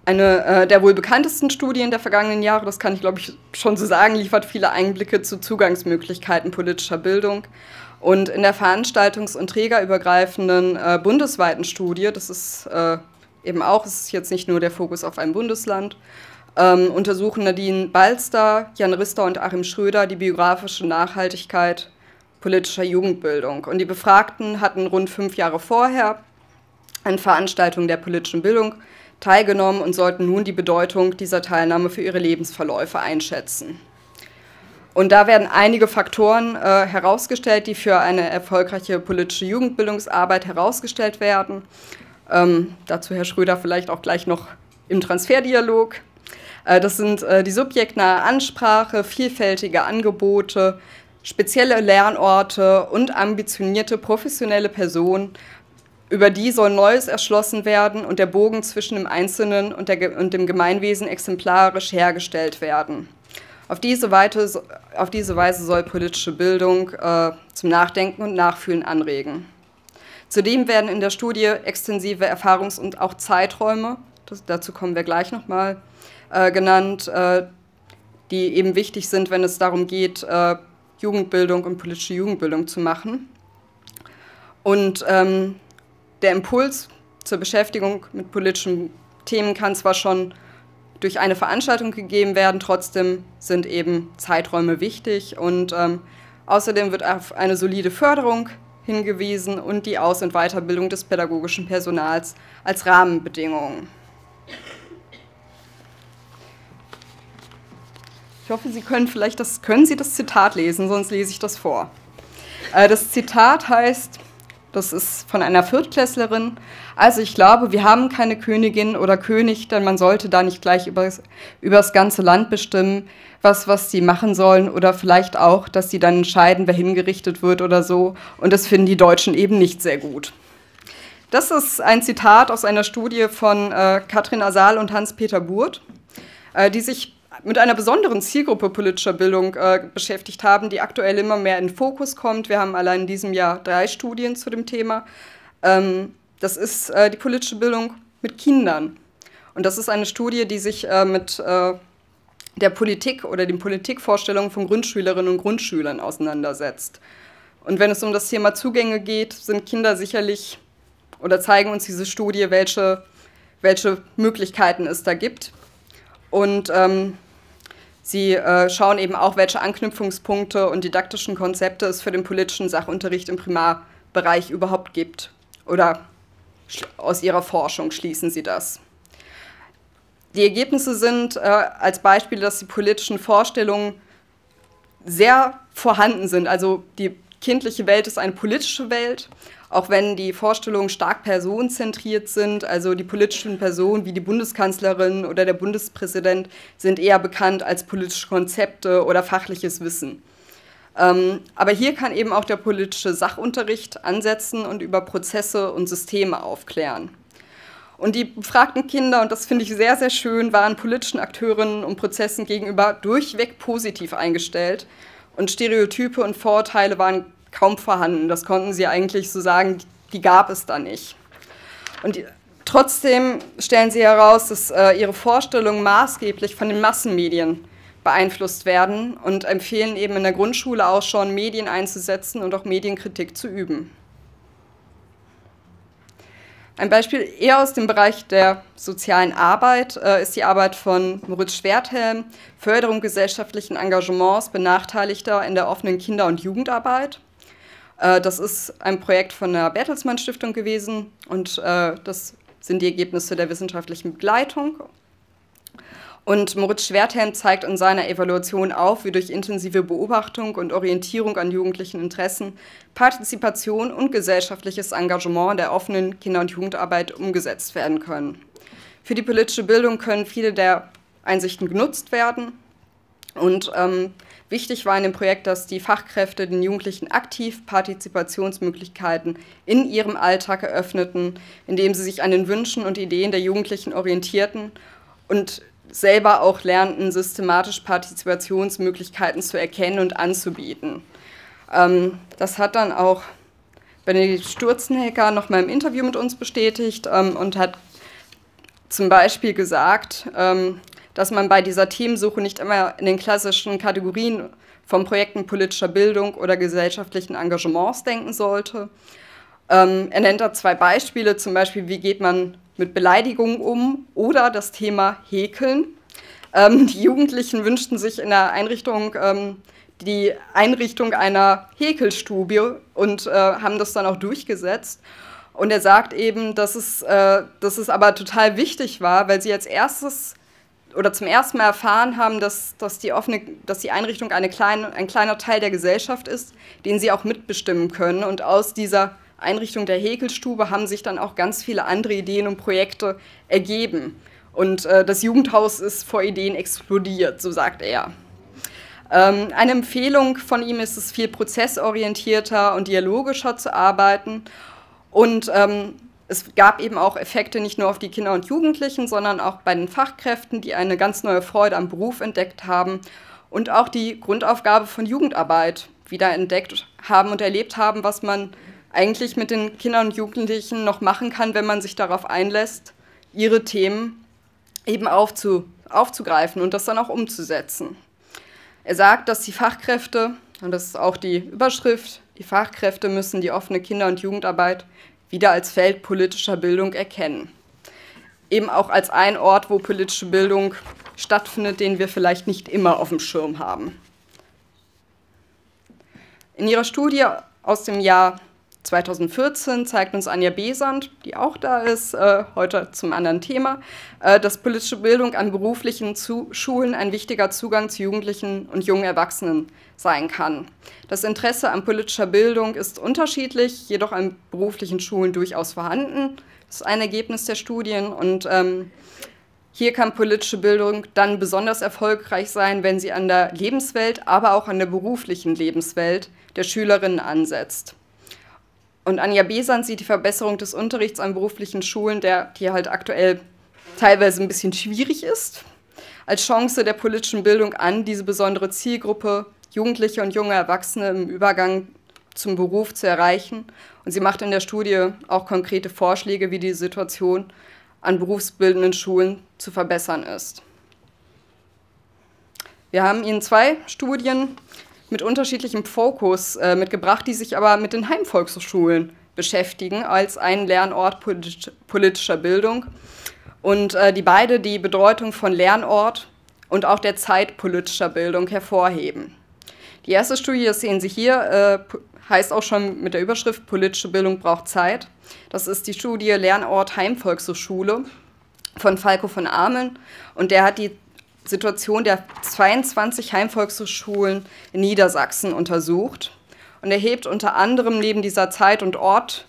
Eine äh, der wohl bekanntesten Studien der vergangenen Jahre, das kann ich glaube ich schon so sagen, liefert viele Einblicke zu Zugangsmöglichkeiten politischer Bildung. Und in der veranstaltungs- und trägerübergreifenden äh, bundesweiten Studie, das ist äh, eben auch, es ist jetzt nicht nur der Fokus auf ein Bundesland, ähm, untersuchen Nadine Balster, Jan Rister und Achim Schröder die biografische Nachhaltigkeit politischer Jugendbildung. Und die Befragten hatten rund fünf Jahre vorher an Veranstaltungen der politischen Bildung teilgenommen und sollten nun die Bedeutung dieser Teilnahme für ihre Lebensverläufe einschätzen. Und da werden einige Faktoren äh, herausgestellt, die für eine erfolgreiche politische Jugendbildungsarbeit herausgestellt werden. Ähm, dazu Herr Schröder vielleicht auch gleich noch im Transferdialog. Äh, das sind äh, die subjektnahe Ansprache, vielfältige Angebote, spezielle Lernorte und ambitionierte professionelle Personen. Über die soll Neues erschlossen werden und der Bogen zwischen dem Einzelnen und, der, und dem Gemeinwesen exemplarisch hergestellt werden. Auf diese, Weise, auf diese Weise soll politische Bildung äh, zum Nachdenken und Nachfühlen anregen. Zudem werden in der Studie extensive Erfahrungs- und auch Zeiträume, das, dazu kommen wir gleich nochmal, äh, genannt, äh, die eben wichtig sind, wenn es darum geht, äh, Jugendbildung und politische Jugendbildung zu machen. Und ähm, der Impuls zur Beschäftigung mit politischen Themen kann zwar schon durch eine Veranstaltung gegeben werden. Trotzdem sind eben Zeiträume wichtig und ähm, außerdem wird auf eine solide Förderung hingewiesen und die Aus- und Weiterbildung des pädagogischen Personals als Rahmenbedingungen. Ich hoffe, Sie können vielleicht das, können Sie das Zitat lesen, sonst lese ich das vor. Äh, das Zitat heißt, das ist von einer Viertklässlerin. Also ich glaube, wir haben keine Königin oder König, denn man sollte da nicht gleich über das ganze Land bestimmen, was, was sie machen sollen oder vielleicht auch, dass sie dann entscheiden, wer hingerichtet wird oder so. Und das finden die Deutschen eben nicht sehr gut. Das ist ein Zitat aus einer Studie von äh, Katrin Asal und Hans-Peter Burt, äh, die sich mit einer besonderen Zielgruppe politischer Bildung äh, beschäftigt haben, die aktuell immer mehr in den Fokus kommt. Wir haben allein in diesem Jahr drei Studien zu dem Thema. Ähm, das ist äh, die politische Bildung mit Kindern. Und das ist eine Studie, die sich äh, mit äh, der Politik oder den Politikvorstellungen von Grundschülerinnen und Grundschülern auseinandersetzt. Und wenn es um das Thema Zugänge geht, sind Kinder sicherlich oder zeigen uns diese Studie, welche, welche Möglichkeiten es da gibt. Und ähm, Sie äh, schauen eben auch, welche Anknüpfungspunkte und didaktischen Konzepte es für den politischen Sachunterricht im Primarbereich überhaupt gibt. Oder aus Ihrer Forschung schließen Sie das. Die Ergebnisse sind äh, als Beispiel, dass die politischen Vorstellungen sehr vorhanden sind. Also die kindliche Welt ist eine politische Welt auch wenn die Vorstellungen stark personenzentriert sind. Also die politischen Personen wie die Bundeskanzlerin oder der Bundespräsident sind eher bekannt als politische Konzepte oder fachliches Wissen. Ähm, aber hier kann eben auch der politische Sachunterricht ansetzen und über Prozesse und Systeme aufklären. Und die befragten Kinder, und das finde ich sehr, sehr schön, waren politischen Akteurinnen und Prozessen gegenüber durchweg positiv eingestellt. Und Stereotype und Vorurteile waren kaum vorhanden. Das konnten sie eigentlich so sagen, die gab es da nicht. Und die, trotzdem stellen sie heraus, dass äh, ihre Vorstellungen maßgeblich von den Massenmedien beeinflusst werden und empfehlen eben in der Grundschule auch schon Medien einzusetzen und auch Medienkritik zu üben. Ein Beispiel eher aus dem Bereich der sozialen Arbeit äh, ist die Arbeit von Moritz Schwerthelm, Förderung gesellschaftlichen Engagements Benachteiligter in der offenen Kinder- und Jugendarbeit. Äh, das ist ein Projekt von der Bertelsmann Stiftung gewesen und äh, das sind die Ergebnisse der wissenschaftlichen Begleitung. Und Moritz Schwerthelm zeigt in seiner Evaluation auf, wie durch intensive Beobachtung und Orientierung an jugendlichen Interessen Partizipation und gesellschaftliches Engagement der offenen Kinder- und Jugendarbeit umgesetzt werden können. Für die politische Bildung können viele der Einsichten genutzt werden. Und ähm, wichtig war in dem Projekt, dass die Fachkräfte den Jugendlichen aktiv Partizipationsmöglichkeiten in ihrem Alltag eröffneten, indem sie sich an den Wünschen und Ideen der Jugendlichen orientierten und selber auch lernten, systematisch Partizipationsmöglichkeiten zu erkennen und anzubieten. Ähm, das hat dann auch Benedikt Sturzenhecker noch mal im Interview mit uns bestätigt ähm, und hat zum Beispiel gesagt, ähm, dass man bei dieser Themensuche nicht immer in den klassischen Kategorien von Projekten politischer Bildung oder gesellschaftlichen Engagements denken sollte. Ähm, er nennt da zwei Beispiele, zum Beispiel, wie geht man mit Beleidigungen um oder das Thema Häkeln. Ähm, die Jugendlichen wünschten sich in der Einrichtung ähm, die Einrichtung einer Häkelstube und äh, haben das dann auch durchgesetzt. Und er sagt eben, dass es, äh, dass es aber total wichtig war, weil sie als erstes oder zum ersten Mal erfahren haben, dass, dass, die, offene, dass die Einrichtung eine kleine, ein kleiner Teil der Gesellschaft ist, den sie auch mitbestimmen können. Und aus dieser Einrichtung der Häkelstube haben sich dann auch ganz viele andere Ideen und Projekte ergeben. Und äh, das Jugendhaus ist vor Ideen explodiert, so sagt er. Ähm, eine Empfehlung von ihm ist es, viel prozessorientierter und dialogischer zu arbeiten. Und ähm, es gab eben auch Effekte nicht nur auf die Kinder und Jugendlichen, sondern auch bei den Fachkräften, die eine ganz neue Freude am Beruf entdeckt haben und auch die Grundaufgabe von Jugendarbeit wieder entdeckt haben und erlebt haben, was man eigentlich mit den Kindern und Jugendlichen noch machen kann, wenn man sich darauf einlässt, ihre Themen eben aufzu, aufzugreifen und das dann auch umzusetzen. Er sagt, dass die Fachkräfte, und das ist auch die Überschrift, die Fachkräfte müssen die offene Kinder- und Jugendarbeit wieder als Feld politischer Bildung erkennen. Eben auch als ein Ort, wo politische Bildung stattfindet, den wir vielleicht nicht immer auf dem Schirm haben. In ihrer Studie aus dem Jahr 2014 zeigt uns Anja Besand, die auch da ist, äh, heute zum anderen Thema, äh, dass politische Bildung an beruflichen zu Schulen ein wichtiger Zugang zu Jugendlichen und jungen Erwachsenen sein kann. Das Interesse an politischer Bildung ist unterschiedlich, jedoch an beruflichen Schulen durchaus vorhanden. Das ist ein Ergebnis der Studien und ähm, hier kann politische Bildung dann besonders erfolgreich sein, wenn sie an der Lebenswelt, aber auch an der beruflichen Lebenswelt der Schülerinnen ansetzt. Und Anja Besand sieht die Verbesserung des Unterrichts an beruflichen Schulen, der hier halt aktuell teilweise ein bisschen schwierig ist, als Chance der politischen Bildung an, diese besondere Zielgruppe Jugendliche und junge Erwachsene im Übergang zum Beruf zu erreichen. Und sie macht in der Studie auch konkrete Vorschläge, wie die Situation an berufsbildenden Schulen zu verbessern ist. Wir haben Ihnen zwei Studien mit unterschiedlichem Fokus äh, mitgebracht, die sich aber mit den Heimvolkshochschulen beschäftigen als ein Lernort politisch, politischer Bildung und äh, die beide die Bedeutung von Lernort und auch der Zeit politischer Bildung hervorheben. Die erste Studie, das sehen Sie hier, äh, heißt auch schon mit der Überschrift Politische Bildung braucht Zeit. Das ist die Studie Lernort Heimvolkshochschule von Falco von Ameln und der hat die Situation der 22 Heimvolkshochschulen in Niedersachsen untersucht und erhebt unter anderem neben dieser Zeit und Ort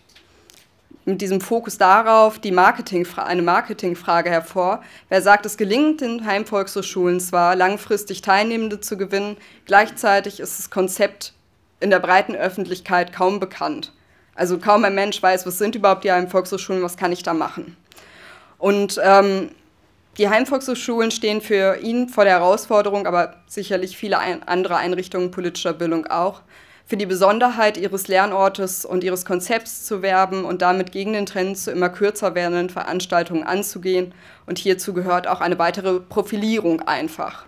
mit diesem Fokus darauf die Marketing, eine Marketingfrage hervor. Wer sagt, es gelingt den Heimvolkshochschulen zwar, langfristig Teilnehmende zu gewinnen, gleichzeitig ist das Konzept in der breiten Öffentlichkeit kaum bekannt. Also kaum ein Mensch weiß, was sind überhaupt die Heimvolkshochschulen, was kann ich da machen. Und ähm, die Heimvolkshochschulen stehen für ihn vor der Herausforderung, aber sicherlich viele andere Einrichtungen politischer Bildung auch, für die Besonderheit ihres Lernortes und ihres Konzepts zu werben und damit gegen den Trend zu immer kürzer werdenden Veranstaltungen anzugehen. Und hierzu gehört auch eine weitere Profilierung einfach.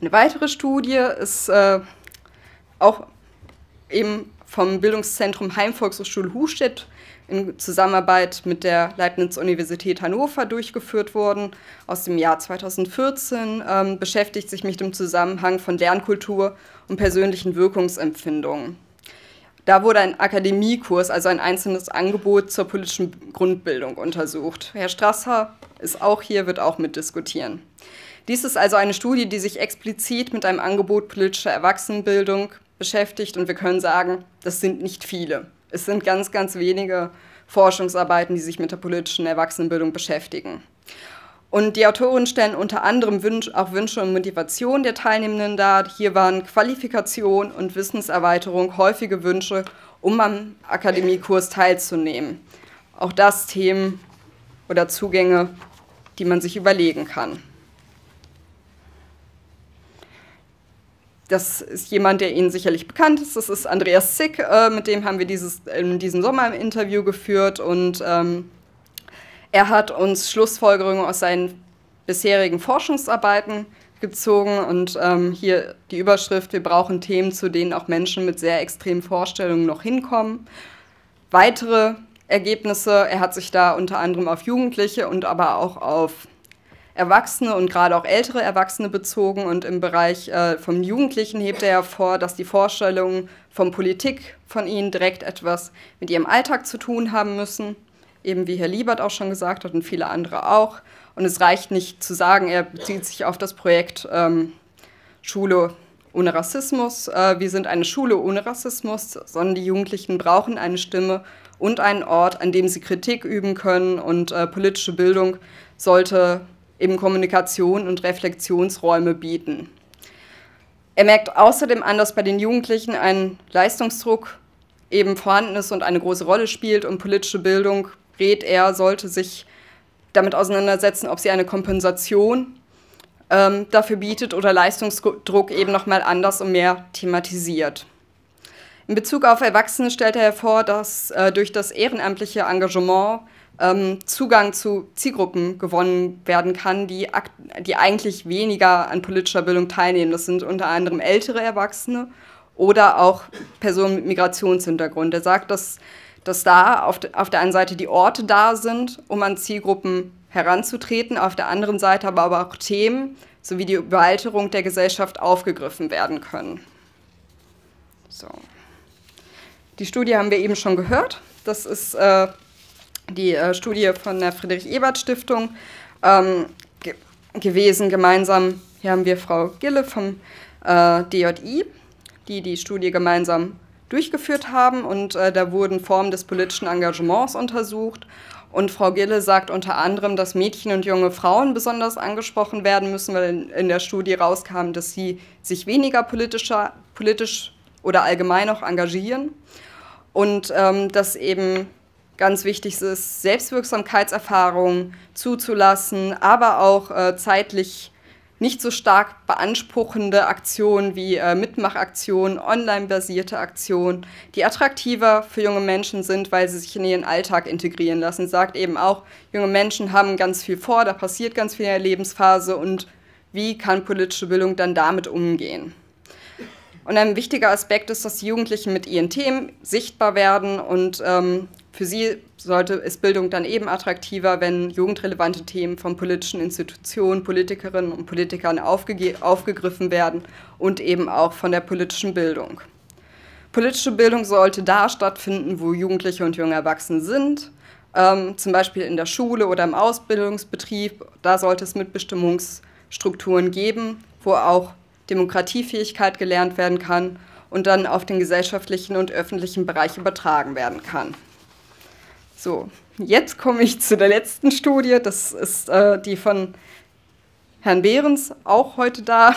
Eine weitere Studie ist äh, auch eben vom Bildungszentrum Heimvolkshochschule Hustedt in Zusammenarbeit mit der Leibniz-Universität Hannover durchgeführt worden, aus dem Jahr 2014, ähm, beschäftigt sich mit dem Zusammenhang von Lernkultur und persönlichen Wirkungsempfindungen. Da wurde ein Akademiekurs, also ein einzelnes Angebot zur politischen Grundbildung untersucht. Herr Strasser ist auch hier, wird auch mitdiskutieren. Dies ist also eine Studie, die sich explizit mit einem Angebot politischer Erwachsenenbildung beschäftigt und wir können sagen, das sind nicht viele. Es sind ganz, ganz wenige Forschungsarbeiten, die sich mit der politischen Erwachsenenbildung beschäftigen. Und die Autoren stellen unter anderem Wünsch, auch Wünsche und Motivation der Teilnehmenden dar. Hier waren Qualifikation und Wissenserweiterung häufige Wünsche, um am Akademiekurs teilzunehmen. Auch das Themen oder Zugänge, die man sich überlegen kann. Das ist jemand, der Ihnen sicherlich bekannt ist. Das ist Andreas Zick. Äh, mit dem haben wir dieses, in diesem Sommer ein Interview geführt und ähm, er hat uns Schlussfolgerungen aus seinen bisherigen Forschungsarbeiten gezogen und ähm, hier die Überschrift, wir brauchen Themen, zu denen auch Menschen mit sehr extremen Vorstellungen noch hinkommen. Weitere Ergebnisse, er hat sich da unter anderem auf Jugendliche und aber auch auf Erwachsene und gerade auch ältere Erwachsene bezogen. Und im Bereich äh, vom Jugendlichen hebt er hervor, dass die Vorstellungen von Politik von ihnen direkt etwas mit ihrem Alltag zu tun haben müssen. Eben wie Herr Liebert auch schon gesagt hat und viele andere auch. Und es reicht nicht zu sagen, er bezieht sich auf das Projekt ähm, Schule ohne Rassismus. Äh, wir sind eine Schule ohne Rassismus, sondern die Jugendlichen brauchen eine Stimme und einen Ort, an dem sie Kritik üben können. Und äh, politische Bildung sollte eben Kommunikation und Reflexionsräume bieten. Er merkt außerdem an, dass bei den Jugendlichen ein Leistungsdruck eben vorhanden ist und eine große Rolle spielt und politische Bildung, rät er, sollte sich damit auseinandersetzen, ob sie eine Kompensation ähm, dafür bietet oder Leistungsdruck eben nochmal anders und mehr thematisiert. In Bezug auf Erwachsene stellt er hervor, dass äh, durch das ehrenamtliche Engagement ähm, Zugang zu Zielgruppen gewonnen werden kann, die, die eigentlich weniger an politischer Bildung teilnehmen. Das sind unter anderem ältere Erwachsene oder auch Personen mit Migrationshintergrund. Er sagt, dass, dass da auf, de, auf der einen Seite die Orte da sind, um an Zielgruppen heranzutreten, auf der anderen Seite aber, aber auch Themen sowie die Überalterung der Gesellschaft aufgegriffen werden können. So. Die Studie haben wir eben schon gehört. Das ist äh, die äh, Studie von der Friedrich-Ebert-Stiftung ähm, ge gewesen. Gemeinsam, hier haben wir Frau Gille vom äh, DJI, die die Studie gemeinsam durchgeführt haben. Und äh, da wurden Formen des politischen Engagements untersucht. Und Frau Gille sagt unter anderem, dass Mädchen und junge Frauen besonders angesprochen werden müssen, weil in, in der Studie rauskam, dass sie sich weniger politischer, politisch oder allgemein auch engagieren. Und ähm, dass eben ganz wichtig ist, Selbstwirksamkeitserfahrungen zuzulassen, aber auch äh, zeitlich nicht so stark beanspruchende Aktionen wie äh, Mitmachaktionen, online-basierte Aktionen, die attraktiver für junge Menschen sind, weil sie sich in ihren Alltag integrieren lassen. Sagt eben auch, junge Menschen haben ganz viel vor, da passiert ganz viel in der Lebensphase und wie kann politische Bildung dann damit umgehen? Und ein wichtiger Aspekt ist, dass die Jugendlichen mit ihren Themen sichtbar werden und ähm, für sie sollte ist Bildung dann eben attraktiver, wenn jugendrelevante Themen von politischen Institutionen, Politikerinnen und Politikern aufgegriffen werden und eben auch von der politischen Bildung. Politische Bildung sollte da stattfinden, wo Jugendliche und junge Erwachsene sind, ähm, zum Beispiel in der Schule oder im Ausbildungsbetrieb. Da sollte es Mitbestimmungsstrukturen geben, wo auch Demokratiefähigkeit gelernt werden kann und dann auf den gesellschaftlichen und öffentlichen Bereich übertragen werden kann. So, jetzt komme ich zu der letzten Studie. Das ist äh, die von Herrn Behrens, auch heute da.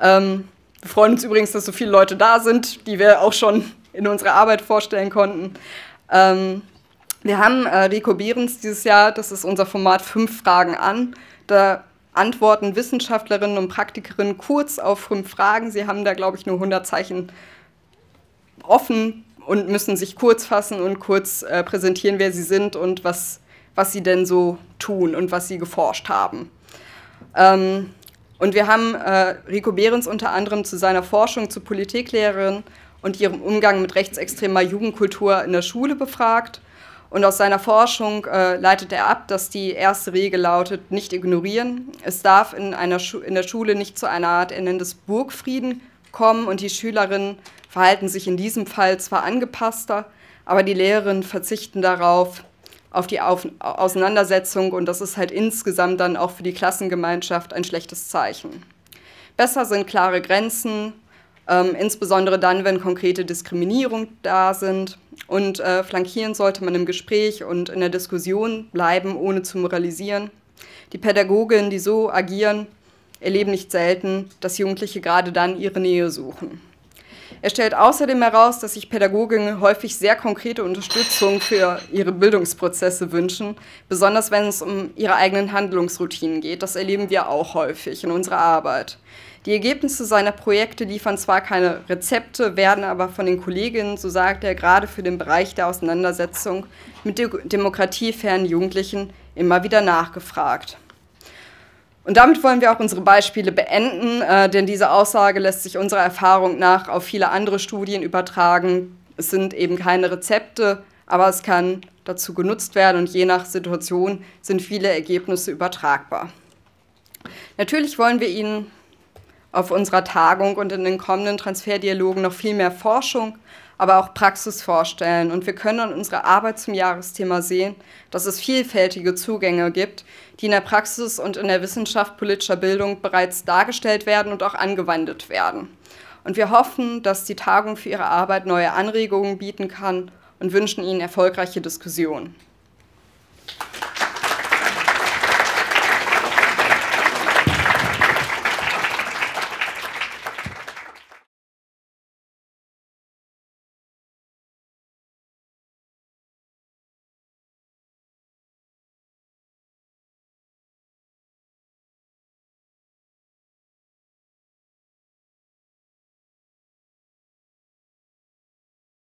Ähm, wir freuen uns übrigens, dass so viele Leute da sind, die wir auch schon in unserer Arbeit vorstellen konnten. Ähm, wir haben äh, Rico Behrens dieses Jahr, das ist unser Format Fünf Fragen an. Da antworten Wissenschaftlerinnen und Praktikerinnen kurz auf fünf Fragen. Sie haben da, glaube ich, nur 100 Zeichen offen und müssen sich kurz fassen und kurz äh, präsentieren, wer sie sind und was, was sie denn so tun und was sie geforscht haben. Ähm, Und wir haben äh, Rico Behrens unter anderem zu seiner Forschung zur Politiklehrerin und ihrem Umgang mit rechtsextremer Jugendkultur in der Schule befragt. Und aus seiner Forschung äh, leitet er ab, dass die erste Regel lautet, nicht ignorieren. Es darf in, einer in der Schule nicht zu einer Art, er nennt es Burgfrieden, kommen und die Schülerinnen verhalten sich in diesem Fall zwar angepasster, aber die Lehrerinnen verzichten darauf, auf die auf Auseinandersetzung und das ist halt insgesamt dann auch für die Klassengemeinschaft ein schlechtes Zeichen. Besser sind klare Grenzen, ähm, insbesondere dann, wenn konkrete Diskriminierung da sind. Und äh, flankieren sollte man im Gespräch und in der Diskussion bleiben, ohne zu moralisieren. Die Pädagoginnen, die so agieren, erleben nicht selten, dass Jugendliche gerade dann ihre Nähe suchen. Er stellt außerdem heraus, dass sich Pädagoginnen häufig sehr konkrete Unterstützung für ihre Bildungsprozesse wünschen, besonders wenn es um ihre eigenen Handlungsroutinen geht. Das erleben wir auch häufig in unserer Arbeit. Die Ergebnisse seiner Projekte liefern zwar keine Rezepte, werden aber von den Kolleginnen, so sagt er, gerade für den Bereich der Auseinandersetzung mit demokratiefernen Jugendlichen immer wieder nachgefragt. Und damit wollen wir auch unsere Beispiele beenden, äh, denn diese Aussage lässt sich unserer Erfahrung nach auf viele andere Studien übertragen. Es sind eben keine Rezepte, aber es kann dazu genutzt werden und je nach Situation sind viele Ergebnisse übertragbar. Natürlich wollen wir Ihnen auf unserer Tagung und in den kommenden Transferdialogen noch viel mehr Forschung, aber auch Praxis vorstellen. Und wir können an unserer Arbeit zum Jahresthema sehen, dass es vielfältige Zugänge gibt, die in der Praxis und in der Wissenschaft politischer Bildung bereits dargestellt werden und auch angewandt werden. Und wir hoffen, dass die Tagung für Ihre Arbeit neue Anregungen bieten kann und wünschen Ihnen erfolgreiche Diskussionen.